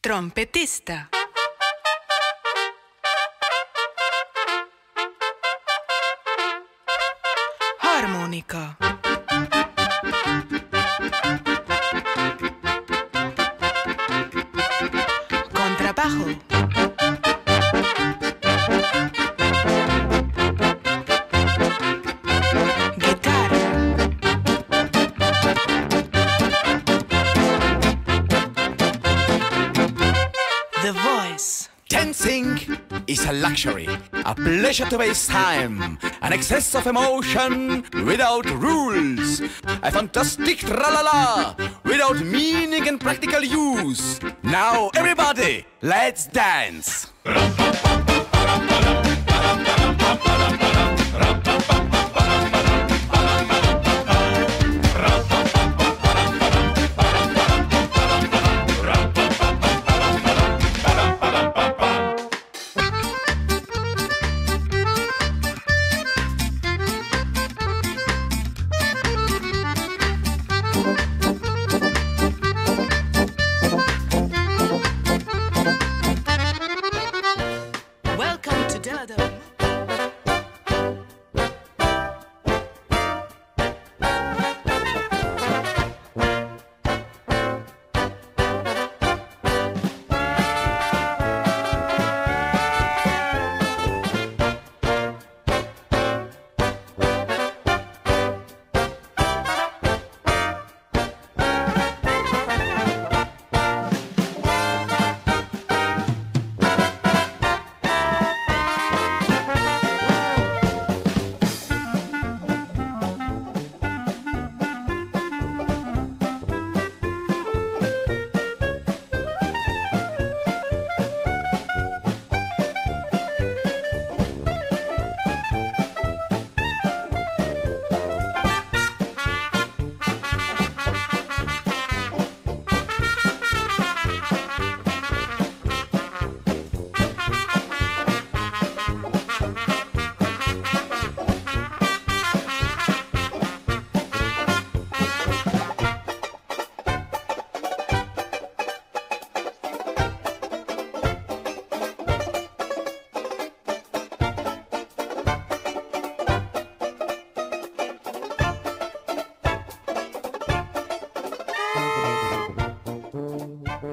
Trompetista. Harmonika. Contrabajo. The voice. Dancing is a luxury, a pleasure to waste time, an excess of emotion without rules, a fantastic tra-la-la without meaning and practical use. Now, everybody, let's dance. Welcome